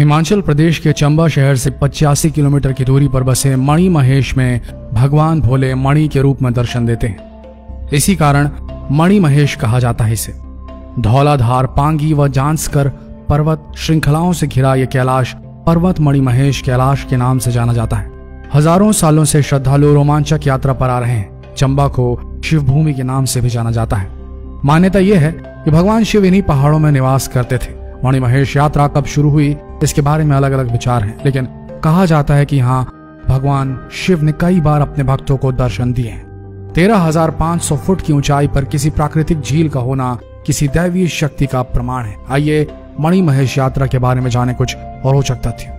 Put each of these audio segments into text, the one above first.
हिमाचल प्रदेश के चंबा शहर से पचासी किलोमीटर की दूरी पर बसे मणि महेश में भगवान भोले मणि के रूप में दर्शन देते हैं। इसी कारण मणि महेश कहा जाता है इसे। धौलाधार, पांगी व जांसकर पर्वत श्रृंखलाओं से घिरा यह कैलाश पर्वत मणि महेश कैलाश के नाम से जाना जाता है। हज़ारों सालों से श्रद्धालु रोमांचक यात्रा पर आ रहे हैं। चंबा को शिवभूमि के नाम से भी जाना जाता है। मान्यता यह है कि भगवान शिव इन्हीं पहाड़ों में निवास करते थे। मणि महेश यात्रा कब शुरू हुई, इसके बारे में अलग अलग विचार हैं। लेकिन कहा जाता है कि यहाँ भगवान शिव ने कई बार अपने भक्तों को दर्शन दिए हैं। तेरह हज़ार पाँच सौ फुट की ऊंचाई पर किसी प्राकृतिक झील का होना किसी दैवीय शक्ति का प्रमाण है। आइए मणि महेश यात्रा के बारे में जाने कुछ रोचक तथ्य।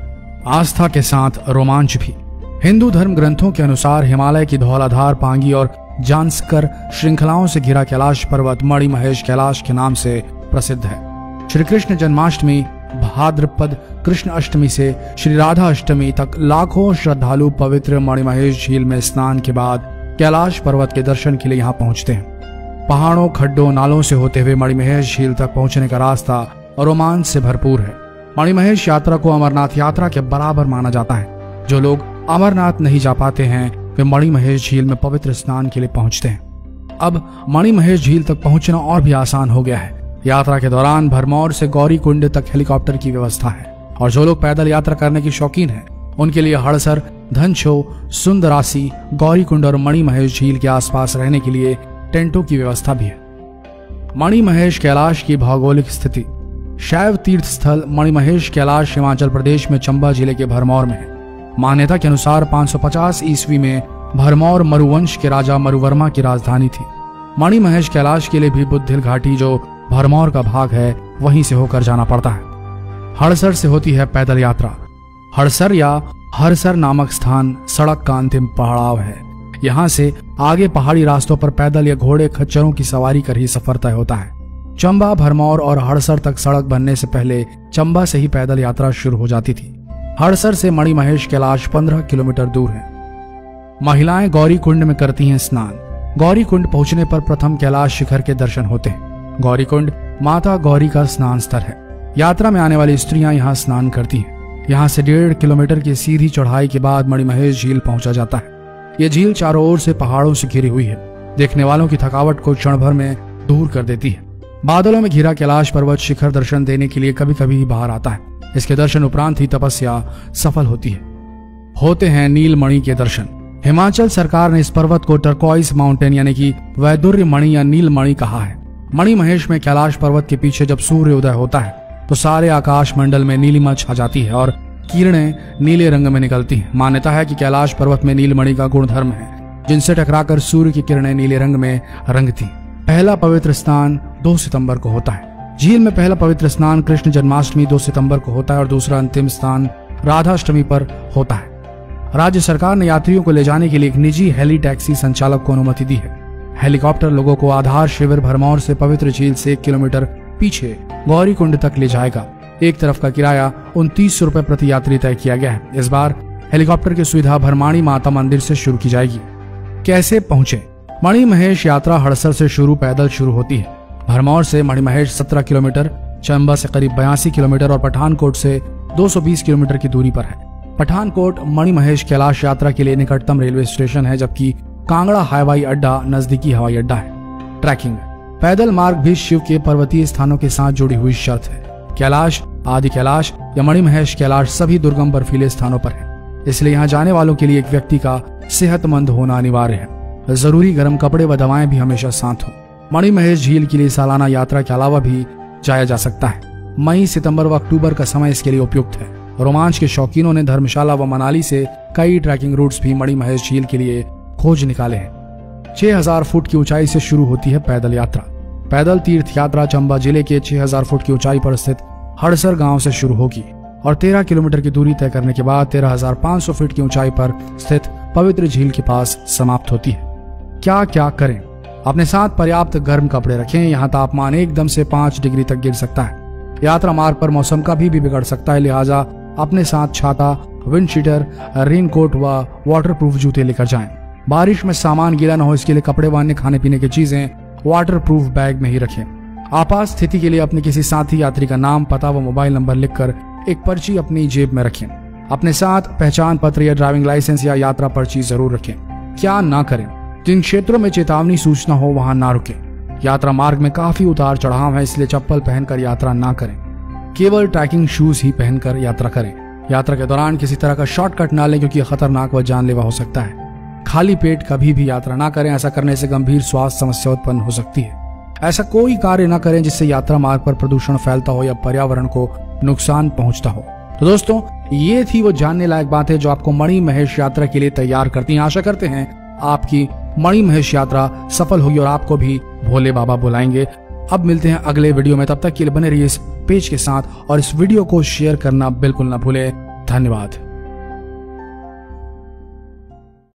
आस्था के साथ रोमांच भी। हिंदू धर्म ग्रंथों के अनुसार हिमालय की धौलाधार पांगी और जानसकर श्रृंखलाओं से घिरा कैलाश पर्वत मणि महेश कैलाश के नाम से प्रसिद्ध है। श्री कृष्ण जन्माष्टमी, भाद्रपद कृष्ण अष्टमी से श्री राधा अष्टमी तक लाखों श्रद्धालु पवित्र मणिमहेश झील में स्नान के बाद कैलाश पर्वत के दर्शन के लिए यहाँ पहुँचते हैं। पहाड़ों, खड्डों, नालों से होते हुए मणिमहेश झील तक पहुँचने का रास्ता रोमांच से भरपूर है। मणिमहेश यात्रा को अमरनाथ यात्रा के बराबर माना जाता है। जो लोग अमरनाथ नहीं जा पाते हैं, वे मणिमहेश झील में पवित्र स्नान के लिए पहुँचते हैं। अब मणिमहेश झील तक पहुँचना और भी आसान हो गया है। यात्रा के दौरान भरमौर से गौरी कुंड तक हेलीकॉप्टर की व्यवस्था है। और जो लोग पैदल यात्रा करने की शौकीन हैं, उनके लिए हड़सर धनछो सुंदरासी गौरी कुंड और मणि महेश झील के आसपास रहने के लिए टेंटों की व्यवस्था भी है। मणि महेश कैलाश की भौगोलिक स्थिति। शैव तीर्थ स्थल मणिमहेश कैलाश हिमाचल प्रदेश में चंबा ज़िले के भरमौर में है। मान्यता के अनुसार 550 ईस्वी में भरमौर मरुवंश के राजा मरुवर्मा की राजधानी थी। मणिमहेश कैलाश के लिए भी बुद्धिल घाटी जो भरमौर का भाग है, वहीं से होकर जाना पड़ता है। हड़सर से होती है पैदल यात्रा। हड़सर या हरसर नामक स्थान सड़क का अंतिम पड़ाव है। यहाँ से आगे पहाड़ी रास्तों पर पैदल या घोड़े खच्चरों की सवारी कर ही सफ़र तय होता है। चंबा, भरमौर और हड़सर तक सड़क बनने से पहले चंबा से ही पैदल यात्रा शुरू हो जाती थी। हड़सर से मणि महेश कैलाश पंद्रह किलोमीटर दूर है। महिलाएँ गौरी कुंड में करती हैं स्नान। गौरी कुंड पहुँचने पर प्रथम कैलाश शिखर के दर्शन होते हैं। गौरीकुंड, माता गौरी का स्नान स्थल है। यात्रा में आने वाली स्त्रियाँ यहाँ स्नान करती हैं। यहाँ से डेढ़ किलोमीटर की सीधी चढ़ाई के बाद मणिमहेश झील पहुँचा जाता है। ये झील चारों ओर से पहाड़ों से घिरी हुई है। देखने वालों की थकावट को क्षण भर में दूर कर देती है। बादलों में घिरा कैलाश पर्वत शिखर दर्शन देने के लिए कभी कभी बाहर आता है। इसके दर्शन उपरांत ही तपस्या सफल होती है। होते हैं नीलमणि के दर्शन। हिमाचल सरकार ने इस पर्वत को टर्कॉइस माउंटेन यानी कि वैदुर्य मणि या नीलमणि कहा है। मणि महेश में कैलाश पर्वत के पीछे जब सूर्य उदय होता है तो सारे आकाश मंडल में नीलिमा छा जाती है और किरणें नीले रंग में निकलती हैं। मान्यता है कि कैलाश पर्वत में नीलमणि का गुणधर्म है, जिनसे टकराकर सूर्य की किरणें नीले रंग में रंगती। पहला पवित्र स्नान दो सितंबर को होता है। झील में पहला पवित्र स्नान कृष्ण जन्माष्टमी दो सितंबर को होता है और दूसरा अंतिम स्थान राधाष्टमी पर होता है। राज्य सरकार ने यात्रियों को ले जाने के लिए एक निजी हेली टैक्सी संचालक को अनुमति दी है। हेलीकॉप्टर लोगों को आधार शिविर भरमौर से पवित्र झील से एक किलोमीटर पीछे गौरी कुंड तक ले जाएगा। एक तरफ़ का किराया उनतीस रूपए प्रति यात्री तय किया गया है। इस बार हेलीकॉप्टर की सुविधा भरमाणी माता मंदिर से शुरू की जाएगी। कैसे पहुँचे? मणि महेश यात्रा हड़सर से शुरू, पैदल शुरू होती है। भरमौर से मणि महेश सत्रह किलोमीटर, चंबा से करीब बयासी किलोमीटर और पठानकोट से 220 किलोमीटर की दूरी पर है। पठानकोट मणि महेश कैलाश यात्रा के लिए निकटतम रेलवे स्टेशन है, जबकि कांगड़ा हवाई अड्डा नजदीकी हवाई अड्डा है। ट्रैकिंग। पैदल मार्ग भी शिव के पर्वतीय स्थानों के साथ जुड़ी हुई शर्त है। कैलाश, आदि कैलाश या मणिमहेश कैलाश सभी दुर्गम बर्फीले स्थानों पर है। इसलिए यहाँ जाने वालों के लिए एक व्यक्ति का सेहतमंद होना अनिवार्य है। ज़रूरी गर्म कपड़े व दवाएँ भी हमेशा साथ हो। मणिमहेश झील के लिए सालाना यात्रा के अलावा भी जाया जा सकता है। मई, सितंबर व अक्टूबर का समय इसके लिए उपयुक्त है। रोमांच के शौकीनों ने धर्मशाला व मनाली से कई ट्रैकिंग रूट्स भी मणिमहेश झील के लिए खोज निकाले हैं। 6000 फुट की ऊंचाई से शुरू होती है पैदल यात्रा। पैदल तीर्थ यात्रा चंबा ज़िले के 6000 फुट की ऊंचाई पर स्थित हड़सर गाँव से शुरू होगी और 13 किलोमीटर की दूरी तय करने के बाद 13,500 फीट की ऊंचाई पर स्थित पवित्र झील के पास समाप्त होती है। क्या क्या करें? अपने साथ पर्याप्त गर्म कपड़े रखें। यहाँ तापमान एकदम से पाँच डिग्री तक गिर सकता है। यात्रा मार्ग पर मौसम कभी भी बिगड़ सकता है। लिहाजा अपने साथ छाता विंड शीटर रेन कोट व वाटरप्रूफ जूते लेकर जाएँ। बारिश में सामान गीला न हो, इसके लिए कपड़े बांधने, खाने पीने की चीज़ें वाटर प्रूफ बैग में ही रखें। आपात स्थिति के लिए अपने किसी साथी यात्री का नाम, पता व मोबाइल नंबर लिखकर एक पर्ची अपनी जेब में रखें। अपने साथ पहचान पत्र या ड्राइविंग लाइसेंस या यात्रा पर्ची ज़रूर रखें। क्या ना करें। जिन क्षेत्रों में चेतावनी सूचना हो, वहाँ ना रुके। यात्रा मार्ग में काफ़ी उतार चढ़ाव है, इसलिए चप्पल पहनकर यात्रा ना करें। केवल ट्रैकिंग शूज़ ही पहनकर यात्रा करें। यात्रा के दौरान किसी तरह का शॉर्टकट ना लें, क्योंकि खतरनाक व जानलेवा हो सकता है। खाली पेट कभी भी यात्रा ना करें, ऐसा करने से गंभीर स्वास्थ्य समस्या उत्पन्न हो सकती है। ऐसा कोई कार्य ना करें जिससे यात्रा मार्ग पर प्रदूषण फैलता हो या पर्यावरण को नुकसान पहुँचता हो। तो दोस्तों, ये थी वो जानने लायक बातें जो आपको मणि महेश यात्रा के लिए तैयार करती हैं। आशा करते हैं आपकी मणि महेश यात्रा सफल होगी और आपको भी भोले बाबा बुलाएँगे। अब मिलते हैं अगले वीडियो में, तब तक के लिए बने रहिए इस पेज के साथ और इस वीडियो को शेयर करना बिल्कुल ना भूले। धन्यवाद।